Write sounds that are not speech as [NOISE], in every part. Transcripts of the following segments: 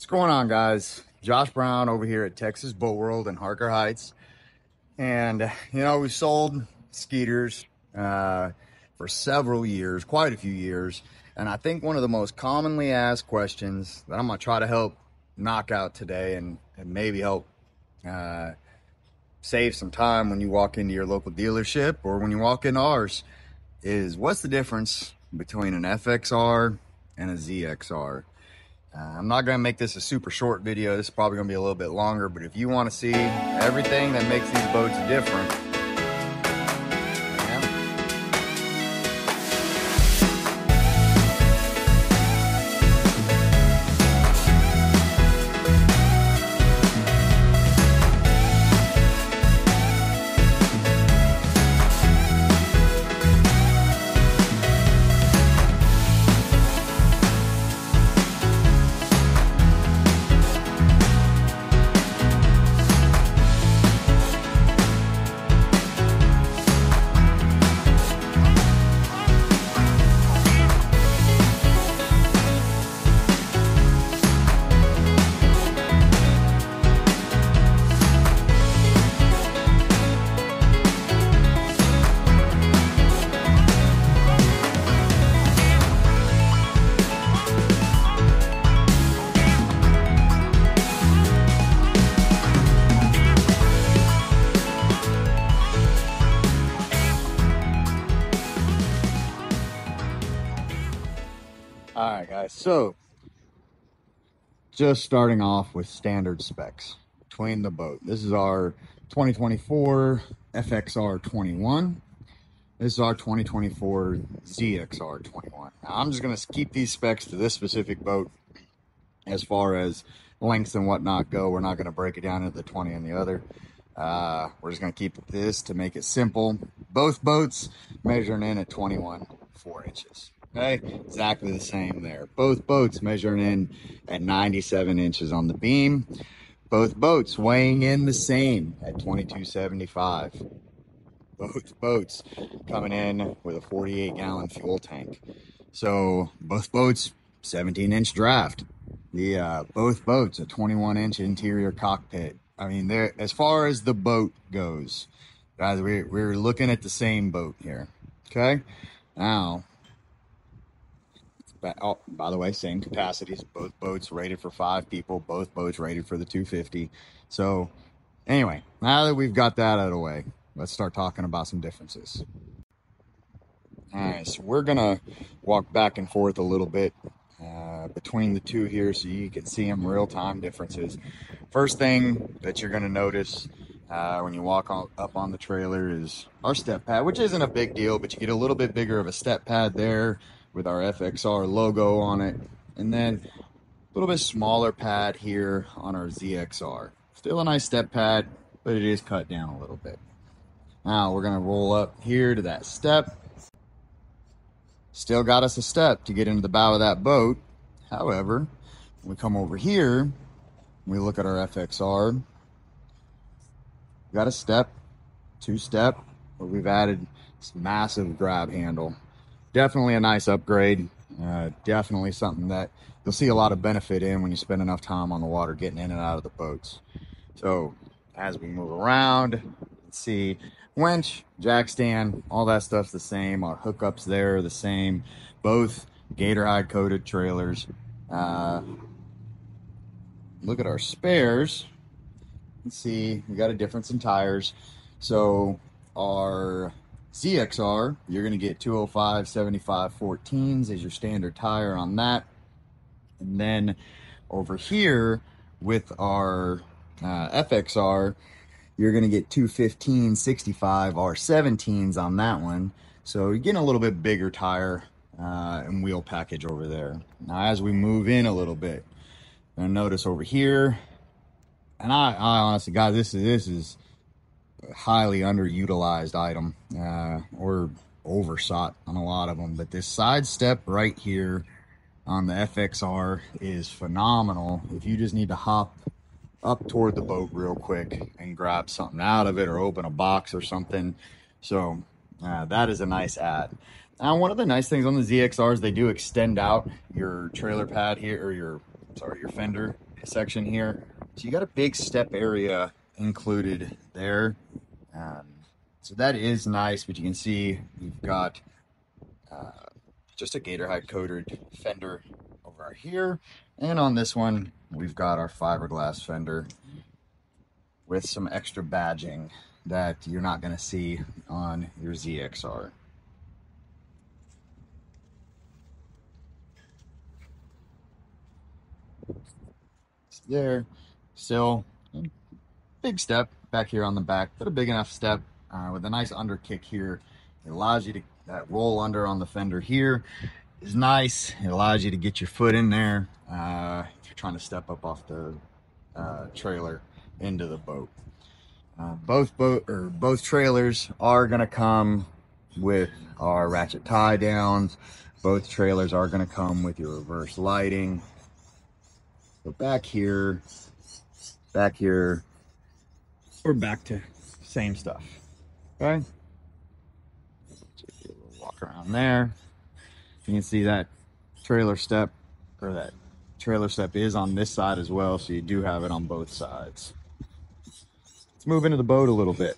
What's going on, guys? Josh Brown over here at Texas Boat World in Harker Heights. And, you know, we sold Skeeters uh, for several years, quite a few years. And I think one of the most commonly asked questions that I'm going to try to help knock out today and, and maybe help uh, save some time when you walk into your local dealership or when you walk into ours is what's the difference between an FXR and a ZXR? Uh, I'm not going to make this a super short video. This is probably going to be a little bit longer, but if you want to see everything that makes these boats different, So, just starting off with standard specs between the boat. This is our 2024 FXR 21. This is our 2024 ZXR 21. Now, I'm just going to keep these specs to this specific boat as far as lengths and whatnot go. We're not going to break it down into the 20 and the other. Uh, we're just going to keep this to make it simple. Both boats measuring in at 21 4 inches. Okay, exactly the same there. Both boats measuring in at 97 inches on the beam. Both boats weighing in the same at 2275. Both boats coming in with a 48 gallon fuel tank. So both boats 17 inch draft. The uh, both boats a 21 inch interior cockpit. I mean, there as far as the boat goes, guys, we're we're looking at the same boat here. Okay, now Oh, by the way, same capacities. Both boats rated for five people. Both boats rated for the 250. So, anyway, now that we've got that out of the way, let's start talking about some differences. All right, so we're gonna walk back and forth a little bit uh, between the two here, so you can see them real time differences. First thing that you're gonna notice uh, when you walk on, up on the trailer is our step pad, which isn't a big deal, but you get a little bit bigger of a step pad there with our FXR logo on it. And then a little bit smaller pad here on our ZXR. Still a nice step pad, but it is cut down a little bit. Now we're gonna roll up here to that step. Still got us a step to get into the bow of that boat. However, when we come over here, we look at our FXR, we got a step, two step, but we've added this massive grab handle definitely a nice upgrade. Uh, definitely something that you'll see a lot of benefit in when you spend enough time on the water getting in and out of the boats. So as we move around, see winch, jack stand, all that stuff's the same. Our hookups there are the same. Both gator hide coated trailers. Uh, look at our spares. Let's see, we got a difference in tires. So our ZXR, you're going to get 205 75 14s as your standard tire on that. And then over here with our uh, FXR, you're going to get 215 65 R17s on that one. So you're getting a little bit bigger tire uh, and wheel package over there. Now, as we move in a little bit, and notice over here, and I, I honestly, guys, this is this is highly underutilized item uh, or oversought on a lot of them. But this side step right here on the FXR is phenomenal. If you just need to hop up toward the boat real quick and grab something out of it or open a box or something. So uh, that is a nice add. Now, one of the nice things on the ZXRs, they do extend out your trailer pad here or your, sorry, your fender section here. So you got a big step area included there. Um, so that is nice, but you can see we've got uh, just a gator hide coated fender over here. And on this one, we've got our fiberglass fender with some extra badging that you're not going to see on your ZXR. There, still big step back here on the back, but a big enough step uh, with a nice under kick here. It allows you to that roll under on the fender here is nice. It allows you to get your foot in there uh, if you're trying to step up off the uh, trailer into the boat. Uh, both boat or both trailers are going to come with our ratchet tie downs. Both trailers are going to come with your reverse lighting. So back here, back here, we're back to same stuff. Okay. Walk around there. You can see that trailer step or that trailer step is on this side as well. So you do have it on both sides. Let's move into the boat a little bit.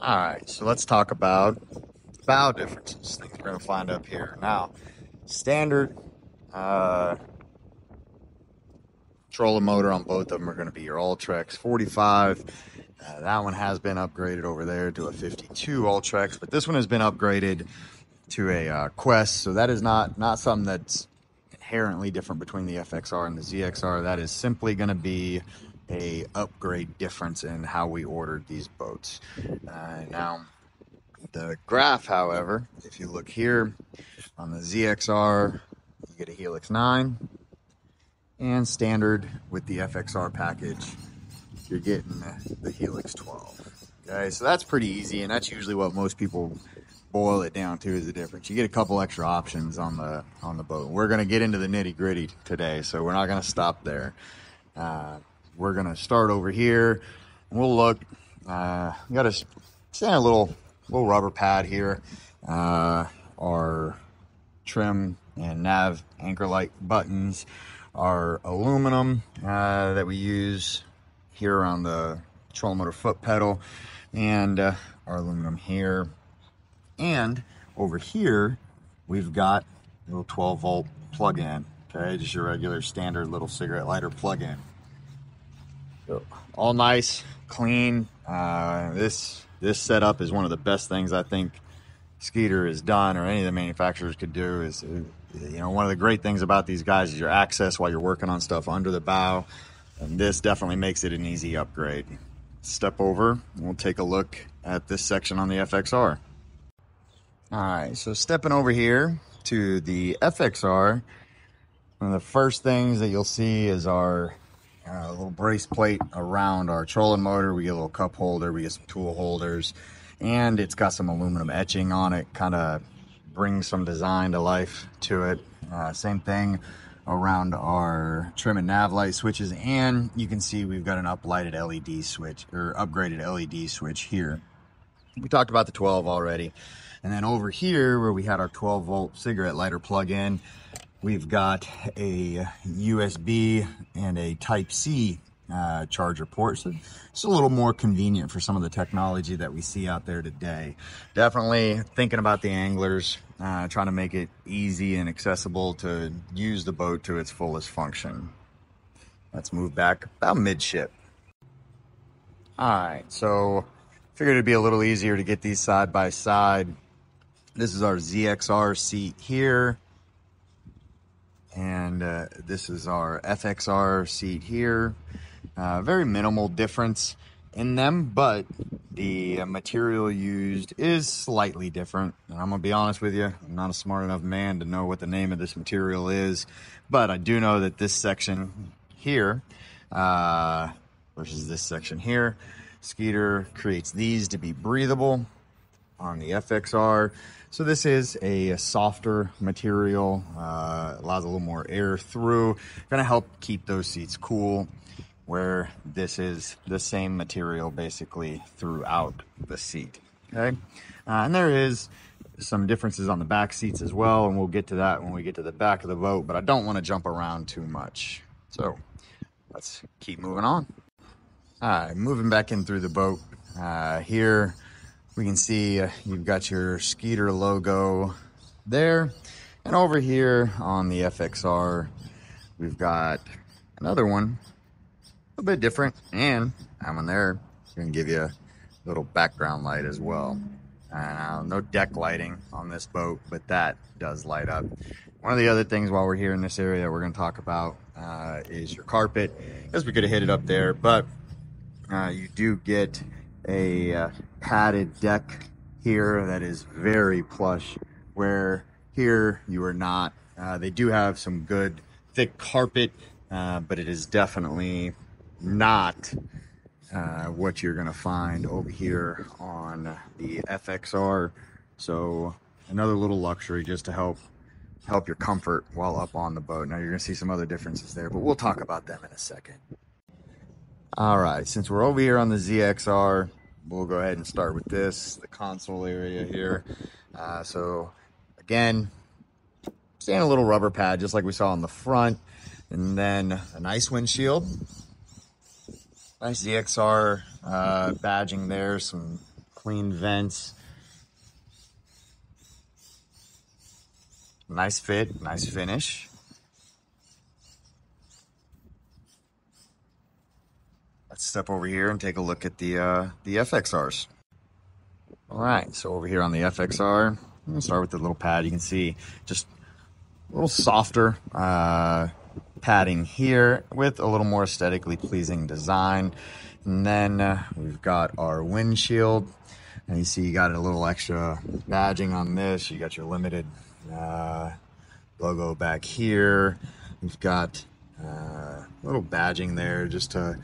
All right, so let's talk about bow differences, things we're gonna find up here. Now, standard uh, trolling motor on both of them are gonna be your Ultrex 45. Uh, that one has been upgraded over there to a 52 Ultrex, but this one has been upgraded to a uh, Quest. So that is not, not something that's inherently different between the FXR and the ZXR. That is simply gonna be a upgrade difference in how we ordered these boats. Uh, now, the graph, however, if you look here on the ZXR, you get a Helix 9 and standard with the FXR package, you're getting the Helix 12. Okay, so that's pretty easy, and that's usually what most people boil it down to is the difference. You get a couple extra options on the on the boat. We're gonna get into the nitty gritty today, so we're not gonna stop there. Uh, we're gonna start over here. We'll look. Uh, got a stand a little little rubber pad here. Uh, our trim and nav anchor light buttons are aluminum uh, that we use here around the trolling motor foot pedal and uh, our aluminum here. And over here, we've got a little 12 volt plug-in. Okay, just your regular standard little cigarette lighter plug-in all nice, clean. Uh, this this setup is one of the best things I think Skeeter has done, or any of the manufacturers could do. Is uh, you know one of the great things about these guys is your access while you're working on stuff under the bow, and this definitely makes it an easy upgrade. Step over, we'll take a look at this section on the FXR. All right, so stepping over here to the FXR, one of the first things that you'll see is our a little brace plate around our trolling motor. We get a little cup holder, we get some tool holders, and it's got some aluminum etching on it, kind of brings some design to life to it. Uh, same thing around our trim and nav light switches, and you can see we've got an uplighted LED switch, or upgraded LED switch here. We talked about the 12 already. And then over here, where we had our 12 volt cigarette lighter plug-in, We've got a USB and a Type C uh, charger port. So it's a little more convenient for some of the technology that we see out there today. Definitely thinking about the anglers, uh, trying to make it easy and accessible to use the boat to its fullest function. Let's move back about midship. All right, so figured it'd be a little easier to get these side by side. This is our ZXR seat here. And uh, this is our FXR seat here. Uh, very minimal difference in them, but the material used is slightly different. And I'm gonna be honest with you, I'm not a smart enough man to know what the name of this material is, but I do know that this section here uh, versus this section here, Skeeter creates these to be breathable on the FXR. So this is a softer material, uh, allows a little more air through, gonna help keep those seats cool where this is the same material basically throughout the seat, okay? Uh, and there is some differences on the back seats as well, and we'll get to that when we get to the back of the boat, but I don't wanna jump around too much. So let's keep moving on. All right, moving back in through the boat. Uh, here we can see uh, you've got your Skeeter logo there. And over here on the FXR, we've got another one, a bit different. And that one there going to give you a little background light as well. Uh, no deck lighting on this boat, but that does light up. One of the other things while we're here in this area we're going to talk about uh, is your carpet. Because we could have hit it up there, but uh, you do get a uh, padded deck here that is very plush, where here you are not. Uh, they do have some good thick carpet, uh, but it is definitely not uh, what you're gonna find over here on the FXR. So another little luxury just to help help your comfort while up on the boat. Now you're gonna see some other differences there, but we'll talk about them in a second. All right, since we're over here on the ZXR, we'll go ahead and start with this, the console area here. Uh, so again, staying a little rubber pad, just like we saw on the front, and then a nice windshield. Nice ZXR uh, badging there, some clean vents. Nice fit, nice finish. Let's step over here and take a look at the uh, the FXRs. All right, so over here on the FXR, I'm gonna start with the little pad. You can see just a little softer uh, padding here with a little more aesthetically pleasing design. And then uh, we've got our windshield. And you see you got a little extra badging on this. You got your limited uh, logo back here. We've got uh, a little badging there just to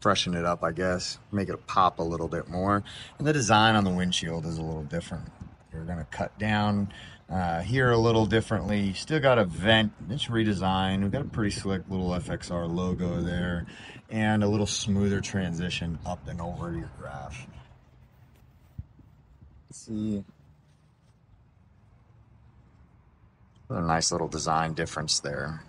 freshen it up, I guess, make it pop a little bit more. And the design on the windshield is a little different. We're gonna cut down uh, here a little differently. Still got a vent, it's redesigned. We've got a pretty slick little FXR logo there and a little smoother transition up and over your graph. Let's see. A nice little design difference there.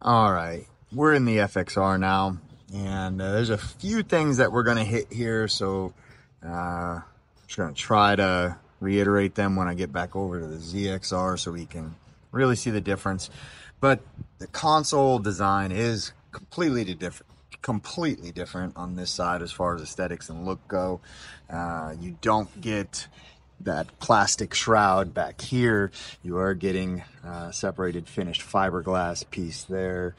All right, we're in the FXR now, and uh, there's a few things that we're gonna hit here, so uh, just gonna try to reiterate them when I get back over to the ZXR so we can really see the difference. But the console design is completely different completely different on this side as far as aesthetics and look go. Uh, you don't get that plastic shroud back here. You are getting uh, separated finished fiberglass piece there.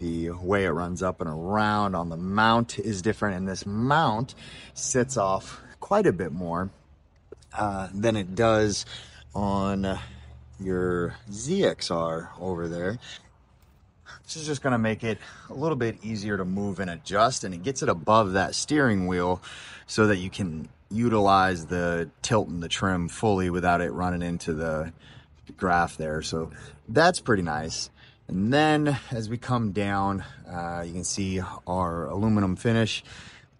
The way it runs up and around on the mount is different, and this mount sits off quite a bit more uh, than it does on your ZXR over there. This is just going to make it a little bit easier to move and adjust and it gets it above that steering wheel so that you can utilize the tilt and the trim fully without it running into the graph there. So that's pretty nice. And then as we come down, uh, you can see our aluminum finish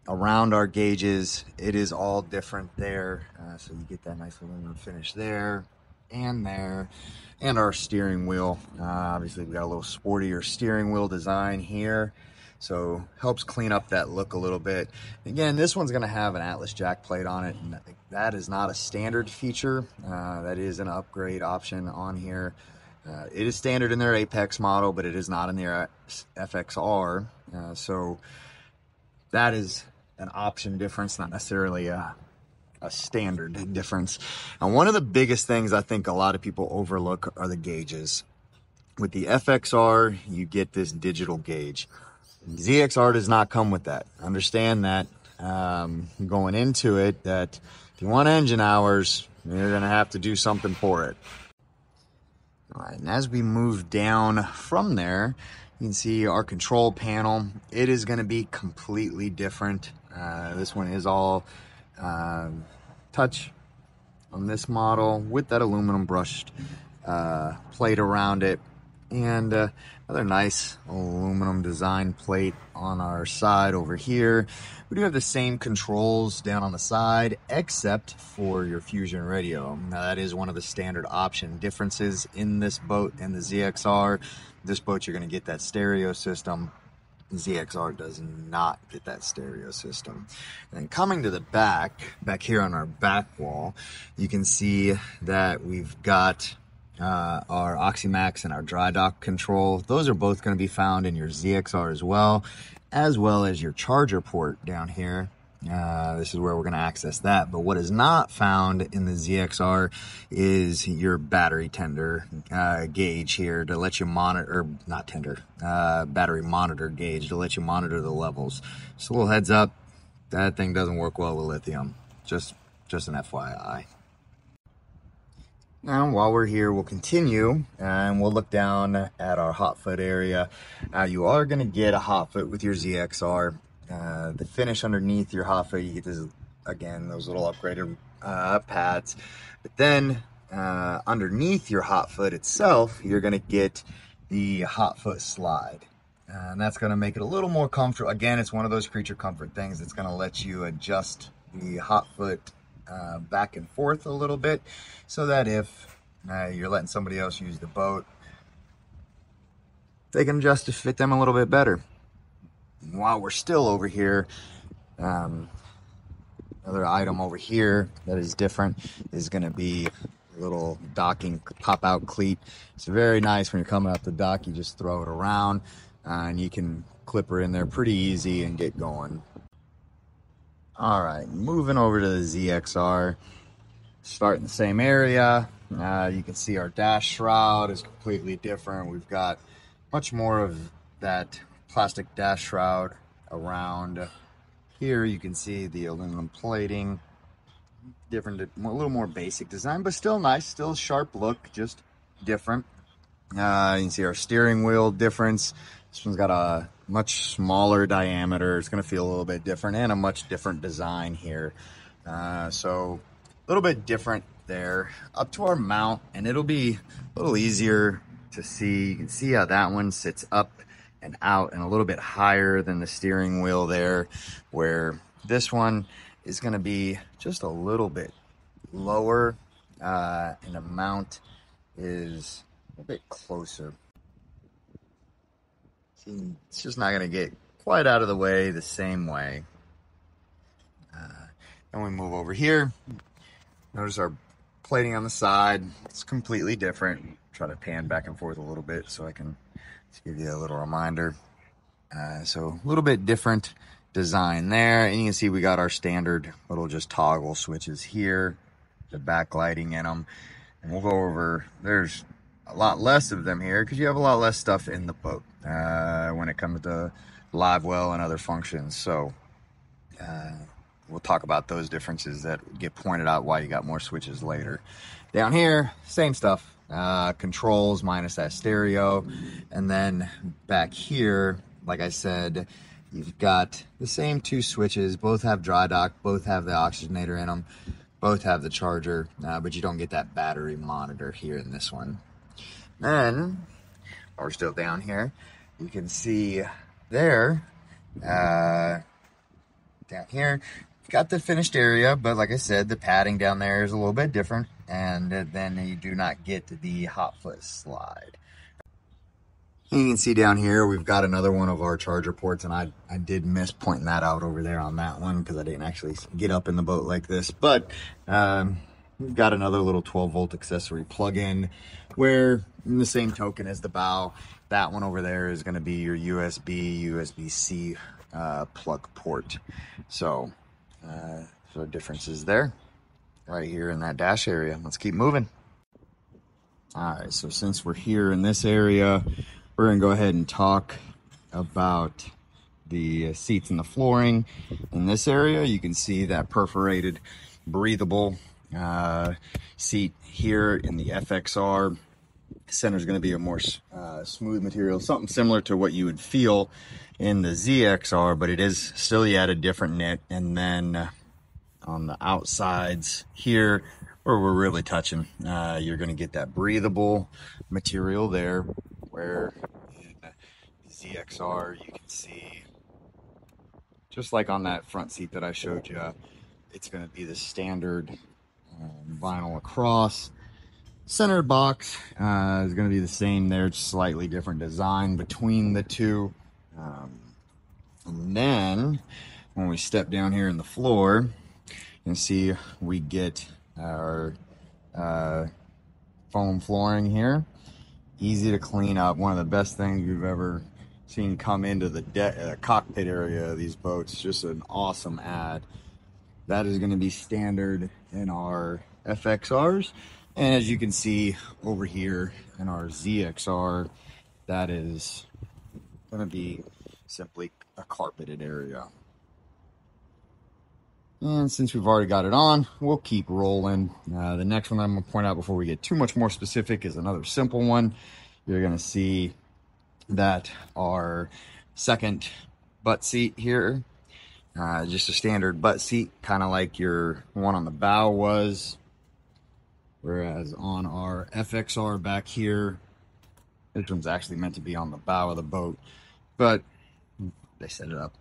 around our gauges. It is all different there. Uh, so you get that nice aluminum finish there and there. And our steering wheel. Uh, obviously, we got a little sportier steering wheel design here. So helps clean up that look a little bit. Again, this one's going to have an Atlas jack plate on it. And that is not a standard feature. Uh, that is an upgrade option on here. Uh, it is standard in their Apex model, but it is not in their FXR. Uh, so that is an option difference, not necessarily a, a standard difference. And one of the biggest things I think a lot of people overlook are the gauges. With the FXR, you get this digital gauge. ZXR does not come with that. Understand that um, going into it, that if you want engine hours, you're going to have to do something for it. All right, and as we move down from there, you can see our control panel. It is going to be completely different. Uh, this one is all uh, touch on this model with that aluminum brushed uh, plate around it. and uh, another nice aluminum design plate on our side over here. We do have the same controls down on the side, except for your Fusion radio. Now that is one of the standard option differences in this boat and the ZXR. This boat, you're gonna get that stereo system. ZXR does not get that stereo system. And then coming to the back, back here on our back wall, you can see that we've got uh, our Oxymax and our dry dock control. Those are both going to be found in your ZXR as well, as well as your charger port down here. Uh, this is where we're going to access that. But what is not found in the ZXR is your battery tender uh, gauge here to let you monitor, or not tender, uh, battery monitor gauge to let you monitor the levels. Just a little heads up, that thing doesn't work well with lithium. Just, just an FYI. Now, while we're here, we'll continue and we'll look down at our hot foot area. Uh, you are going to get a hot foot with your ZXR. Uh, the finish underneath your foot, you get this, again, those little upgraded uh, pads. But then uh, underneath your hot foot itself, you're going to get the hot foot slide. and that's going to make it a little more comfortable. Again, it's one of those creature comfort things that's going to let you adjust the hot foot uh, back and forth a little bit so that if uh, you're letting somebody else use the boat, they can adjust to fit them a little bit better. While we're still over here, um, another item over here that is different is going to be a little docking pop out cleat. It's very nice when you're coming up the dock, you just throw it around uh, and you can clip her in there pretty easy and get going. All right, moving over to the ZXR, start in the same area. Uh, you can see our dash shroud is completely different. We've got much more of that plastic dash shroud around here. You can see the aluminum plating, different, a little more basic design, but still nice, still sharp look, just different. Uh, you can see our steering wheel difference. This one's got a much smaller diameter. It's going to feel a little bit different and a much different design here. Uh, so a little bit different there up to our mount and it'll be a little easier to see. You can see how that one sits up and out and a little bit higher than the steering wheel there where this one is going to be just a little bit lower uh, and the mount is a bit closer See, it's just not going to get quite out of the way the same way. Uh, then we move over here. Notice our plating on the side. It's completely different. Try to pan back and forth a little bit so I can give you a little reminder. Uh, so a little bit different design there. And you can see we got our standard little just toggle switches here, the backlighting in them. And we'll go over, there's a lot less of them here because you have a lot less stuff in the boat uh, when it comes to live well and other functions. So uh, we'll talk about those differences that get pointed out why you got more switches later. Down here, same stuff. Uh, controls minus that stereo. And then back here, like I said, you've got the same two switches. Both have dry dock, both have the oxygenator in them, both have the charger, uh, but you don't get that battery monitor here in this one. Then, we're still down here, you can see there, uh, down here, got the finished area, but like I said, the padding down there is a little bit different, and then you do not get the hot foot slide. You can see down here, we've got another one of our charger ports, and I, I did miss pointing that out over there on that one because I didn't actually get up in the boat like this. But um, we've got another little 12 volt accessory plug-in where in the same token as the bow, that one over there is going to be your USB, USB-C uh, plug port. So, uh, so differences there right here in that dash area. Let's keep moving. All right, so since we're here in this area, we're to go ahead and talk about the seats and the flooring. In this area, you can see that perforated, breathable uh, seat here in the FXR. Center is going to be a more uh, smooth material, something similar to what you would feel in the ZXR, but it is still yet a different knit. And then uh, on the outsides here, where we're really touching, uh, you're going to get that breathable material there. where in ZXR you can see, just like on that front seat that I showed you, it's going to be the standard um, vinyl across. Center box uh, is going to be the same there, just slightly different design between the two. Um, and then when we step down here in the floor, can see we get our uh, foam flooring here. Easy to clean up. One of the best things you've ever seen come into the uh, cockpit area of these boats. Just an awesome add. That is going to be standard in our FXRs. And as you can see over here in our ZXR, that is going to be simply a carpeted area. And since we've already got it on, we'll keep rolling. Uh, the next one I'm going to point out before we get too much more specific is another simple one. You're going to see that our second butt seat here, uh, just a standard butt seat, kind of like your one on the bow was. Whereas on our FXR back here, this one's actually meant to be on the bow of the boat, but they set it up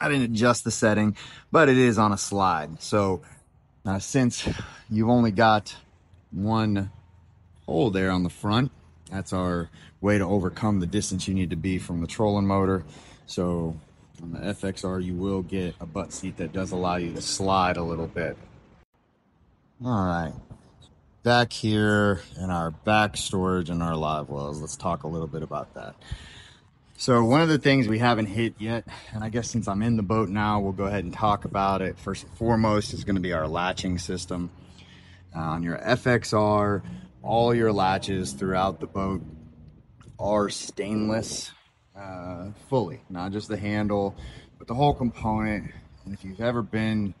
I didn't adjust the setting, but it is on a slide. So uh, since you've only got one hole there on the front, that's our way to overcome the distance you need to be from the trolling motor. So on the FXR, you will get a butt seat that does allow you to slide a little bit. All right, back here in our back storage and our live wells, let's talk a little bit about that. So one of the things we haven't hit yet, and I guess since I'm in the boat now, we'll go ahead and talk about it. First and foremost is going to be our latching system. Uh, on your FXR, all your latches throughout the boat are stainless uh, fully, not just the handle, but the whole component. And if you've ever been,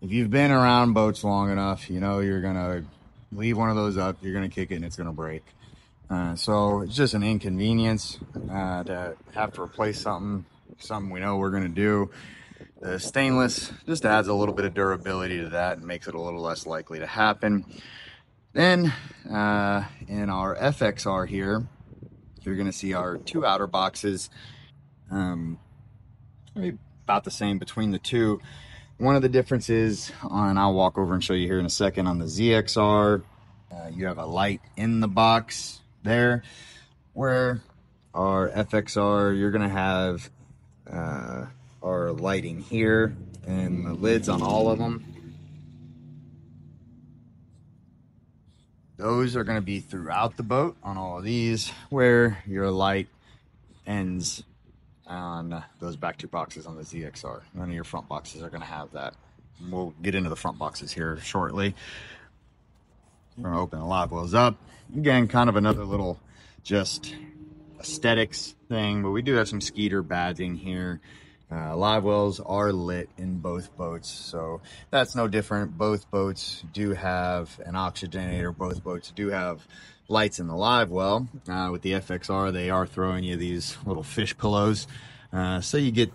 if you've been around boats long enough, you know you're gonna leave one of those up, you're gonna kick it and it's gonna break. Uh, so it's just an inconvenience uh, to have to replace something, something we know we're going to do. The stainless just adds a little bit of durability to that and makes it a little less likely to happen. Then uh, in our FXR here, you're going to see our two outer boxes. Um, about the same between the two. One of the differences, and I'll walk over and show you here in a second on the ZXR, uh, you have a light in the box there. Where our FXR, you're going to have uh, our lighting here and the lids on all of them. Those are going to be throughout the boat on all of these, where your light ends on those back two boxes on the ZXR. None of your front boxes are going to have that. We'll get into the front boxes here shortly. We're to open the live wells up. Again, kind of another little just aesthetics thing, but we do have some Skeeter badging here. Uh, live wells are lit in both boats, so that's no different. Both boats do have an oxygenator. Both boats do have lights in the live well. Uh, with the FXR, they are throwing you these little fish pillows. Uh, so you get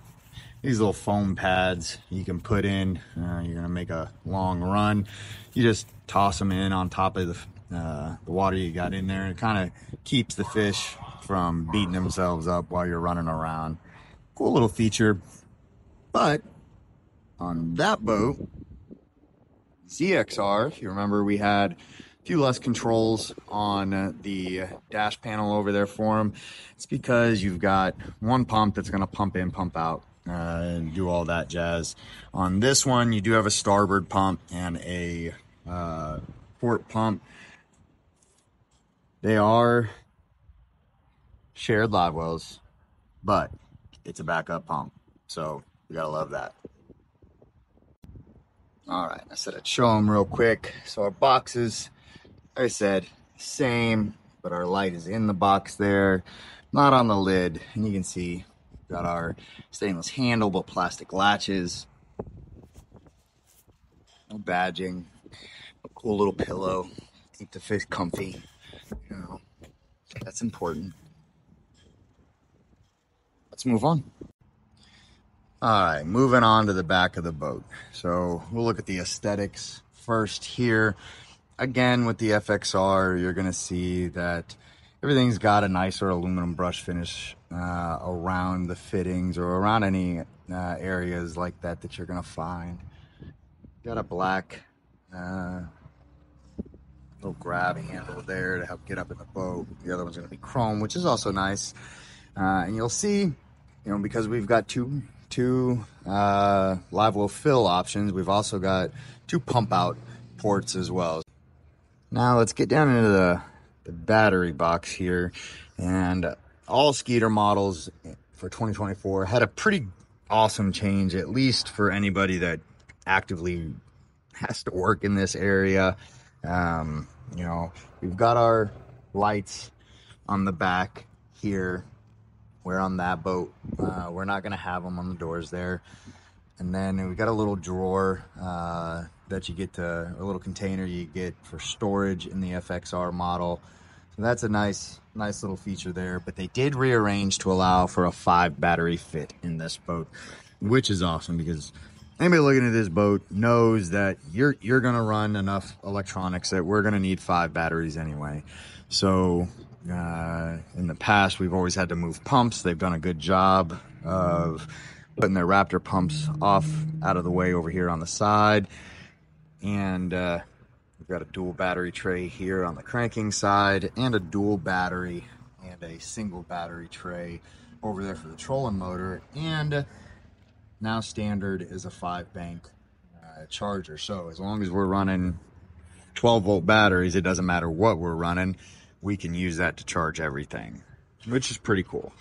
these little foam pads you can put in. Uh, you're gonna make a long run. You just toss them in on top of the, uh, the water you got in there. It kind of keeps the fish from beating themselves up while you're running around. Cool little feature. But on that boat, ZXR, if you remember, we had a few less controls on the dash panel over there for them. It's because you've got one pump that's going to pump in, pump out, uh, and do all that jazz. On this one, you do have a starboard pump and a uh, port pump. They are shared live wells, but it's a backup pump. So you gotta love that. All right, I said I'd show them real quick. So our boxes, like I said, same, but our light is in the box there, not on the lid. And you can see got our stainless handle, but plastic latches. No badging, A cool little pillow, keep the fish comfy. You know, that's important. Let's move on. All right, moving on to the back of the boat. So we'll look at the aesthetics first here. Again, with the FXR, you're going to see that everything's got a nicer aluminum brush finish uh, around the fittings or around any uh, areas like that that you're gonna find. Got a black uh, little grab handle there to help get up in the boat. The other one's gonna be chrome, which is also nice. Uh, and you'll see, you know, because we've got two two uh, live well fill options, we've also got two pump out ports as well. Now let's get down into the, the battery box here. And all Skeeter models for 2024 had a pretty awesome change, at least for anybody that actively has to work in this area. Um, you know, we've got our lights on the back here. We're on that boat, uh, we're not going to have them on the doors there. And then we got a little drawer uh, that you get to, a little container you get for storage in the FXR model. That's a nice, nice little feature there. But they did rearrange to allow for a five battery fit in this boat, which is awesome because anybody looking at this boat knows that you're you're gonna run enough electronics that we're gonna need five batteries anyway. So uh, in the past, we've always had to move pumps. They've done a good job of putting their Raptor pumps off out of the way over here on the side. And uh, we've got a dual battery tray here on the cranking side and a dual battery and a single battery tray over there for the trolling motor. And now standard is a five bank uh, charger. So as long as we're running 12 volt batteries, it doesn't matter what we're running, we can use that to charge everything, which is pretty cool.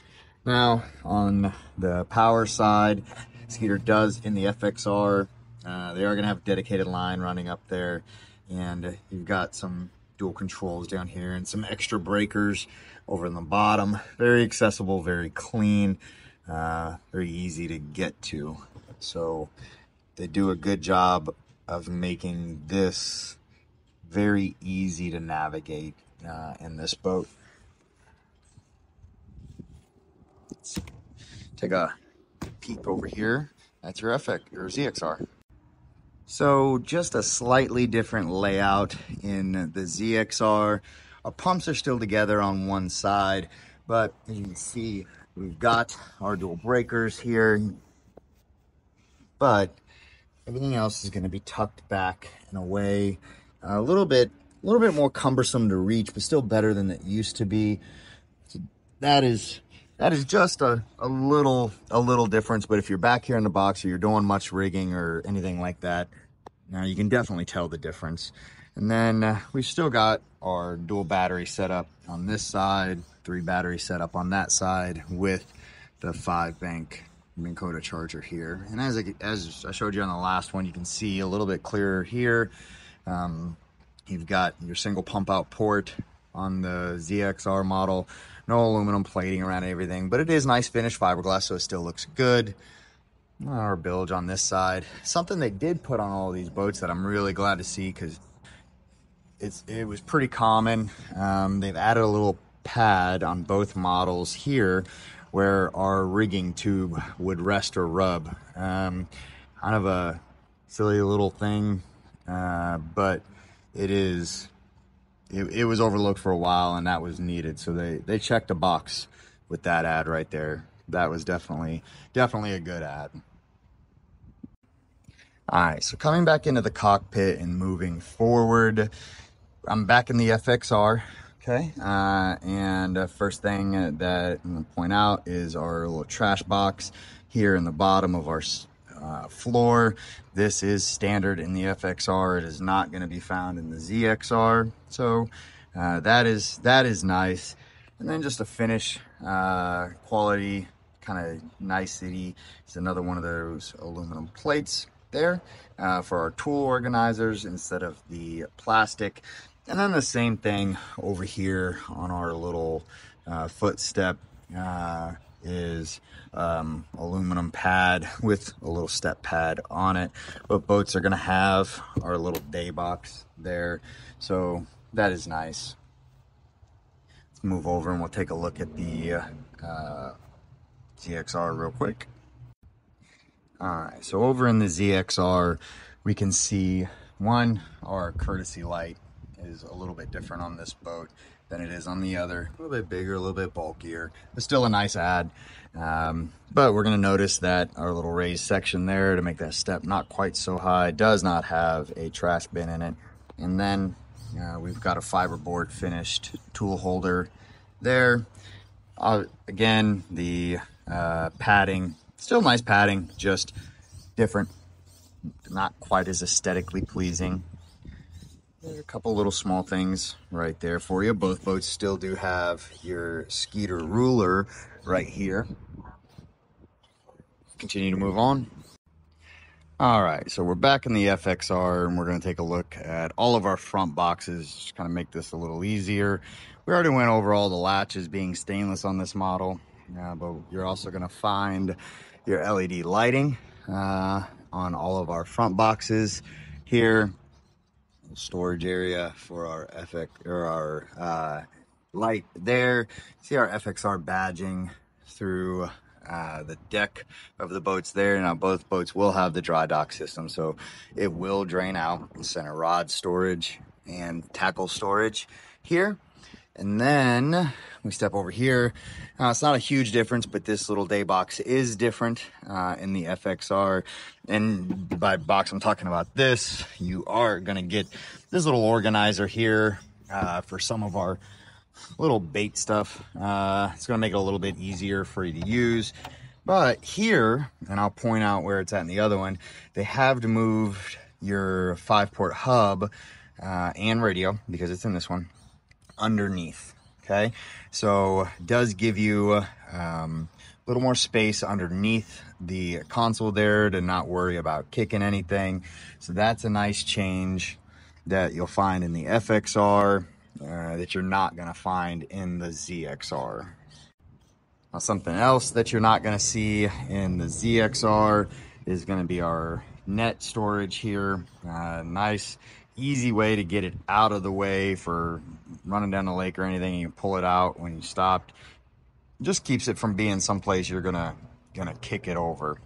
Now on the power side, Skeeter does in the FXR, uh, they are gonna have a dedicated line running up there and you've got some dual controls down here and some extra breakers over in the bottom. Very accessible, very clean uh, very easy to get to. So they do a good job of making this very easy to navigate uh, in this boat. Let's take a peep over here. That's your FX, your ZXR. So just a slightly different layout in the ZXR. Our pumps are still together on one side, but as you can see, We've got our dual breakers here, but everything else is going to be tucked back in a way a little bit, a little bit more cumbersome to reach, but still better than it used to be. So that is that is just a, a little a little difference. But if you're back here in the box or you're doing much rigging or anything like that, now you can definitely tell the difference. And then uh, we've still got our dual battery setup on this side three battery setup on that side with the five bank Minn charger here. And as I, as I showed you on the last one, you can see a little bit clearer here. Um, you've got your single pump out port on the ZXR model. No aluminum plating around everything, but it is nice finish fiberglass, so it still looks good. Our bilge on this side. Something they did put on all these boats that I'm really glad to see because it's it was pretty common. Um, they've added a little pad on both models here where our rigging tube would rest or rub. Um, kind of a silly little thing, uh, but it is, it, it was overlooked for a while and that was needed. So they, they checked a box with that ad right there. That was definitely, definitely a good ad. All right, so coming back into the cockpit and moving forward, I'm back in the FXR. Okay, uh, and uh, first thing that I'm gonna point out is our little trash box here in the bottom of our uh, floor. This is standard in the FXR. It is not gonna be found in the ZXR. So uh, that is that is nice. And then just a finish uh, quality, kind of nicety. It's another one of those aluminum plates there uh, for our tool organizers instead of the plastic. And then the same thing over here on our little uh, footstep uh, is um, aluminum pad [LAUGHS] with a little step pad on it. But boats are gonna have our little day box there. So that is nice. Let's move over and we'll take a look at the uh, ZXR real quick. All right, so over in the ZXR, we can see one, our courtesy light is a little bit different on this boat. Than it is on the other. A little bit bigger, a little bit bulkier, but still a nice add. Um, but we're gonna notice that our little raised section there to make that step not quite so high does not have a trash bin in it. And then uh, we've got a fiberboard finished tool holder there. Uh, again, the uh, padding, still nice padding, just different, not quite as aesthetically pleasing. There are a couple little small things right there for you. Both boats still do have your Skeeter ruler right here. Continue to move on. All right, so we're back in the FXR and we're going to take a look at all of our front boxes, just kind of make this a little easier. We already went over all the latches being stainless on this model, uh, but you're also going to find your LED lighting uh, on all of our front boxes here. Storage area for our FX or our uh, light there. See our FXR badging through uh, the deck of the boats there. Now both boats will have the dry dock system, so it will drain out center rod storage and tackle storage here. And then we step over here. Uh, it's not a huge difference, but this little day box is different uh, in the FXR. And by box, I'm talking about this. You are going to get this little organizer here uh, for some of our little bait stuff. Uh, it's going to make it a little bit easier for you to use. But here, and I'll point out where it's at in the other one, they have moved your five port hub uh, and radio because it's in this one underneath. Okay, so does give you um, a little more space underneath the console there to not worry about kicking anything. So that's a nice change that you'll find in the FXR uh, that you're not going to find in the ZXR. Now, something else that you're not going to see in the ZXR is going to be our net storage here. Uh, nice, easy way to get it out of the way for running down the lake or anything. You pull it out when you stopped. Just keeps it from being someplace you're gonna gonna kick it over.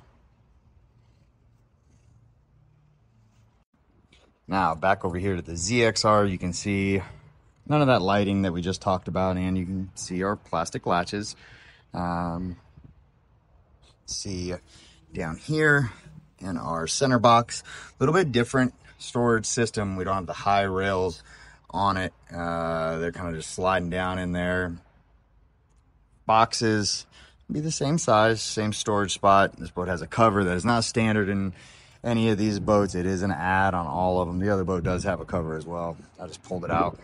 Now back over here to the ZXR, you can see none of that lighting that we just talked about, and you can see our plastic latches. Um, see down here in our center box, a little bit different storage system. We don't have the high rails on it. Uh, they're kind of just sliding down in there. Boxes be the same size, same storage spot. This boat has a cover that is not standard in any of these boats. It is an add on all of them. The other boat does have a cover as well. I just pulled it out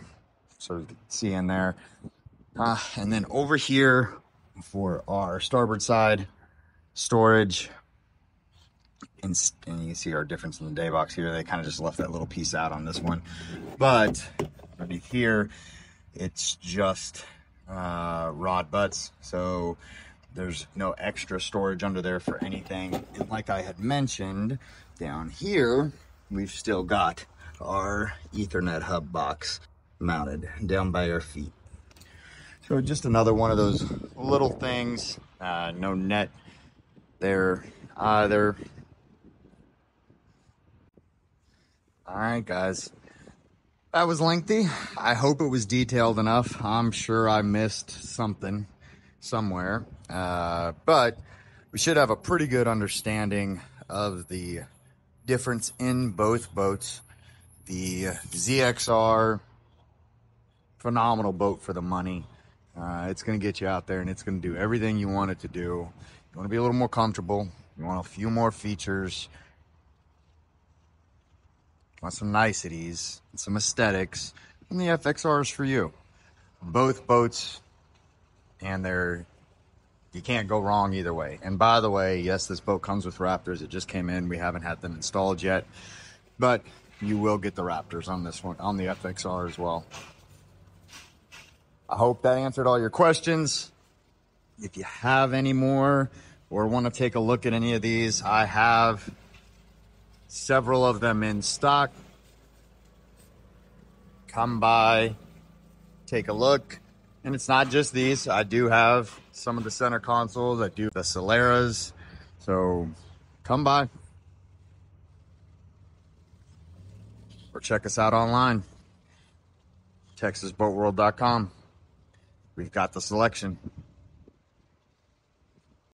so you can see in there. Uh, and then over here for our starboard side storage, and, and, you can see our difference in the day box here. They kind of just left that little piece out on this one. But underneath here, it's just uh, rod butts. So there's no extra storage under there for anything. And like I had mentioned, down here, we've still got our Ethernet hub box mounted down by our feet. So just another one of those little things. Uh, no net there either. All right, guys. That was lengthy. I hope it was detailed enough. I'm sure I missed something somewhere. Uh, but we should have a pretty good understanding of the difference in both boats. The ZXR, phenomenal boat for the money. Uh, it's going to get you out there and it's going to do everything you want it to do. You want to be a little more comfortable. You want a few more features want some niceties, and some aesthetics, and the FXR is for you. Both boats, and they're you can't go wrong either way. And by the way, yes, this boat comes with Raptors. It just came in. We haven't had them installed yet, but you will get the Raptors on this one on the FXR as well. I hope that answered all your questions. If you have any more or want to take a look at any of these, I have several of them in stock. Come by, take a look. And it's not just these. I do have some of the center consoles. I do the Soleras. So come by. Or check us out online. TexasBoatWorld.com. we've got the selection.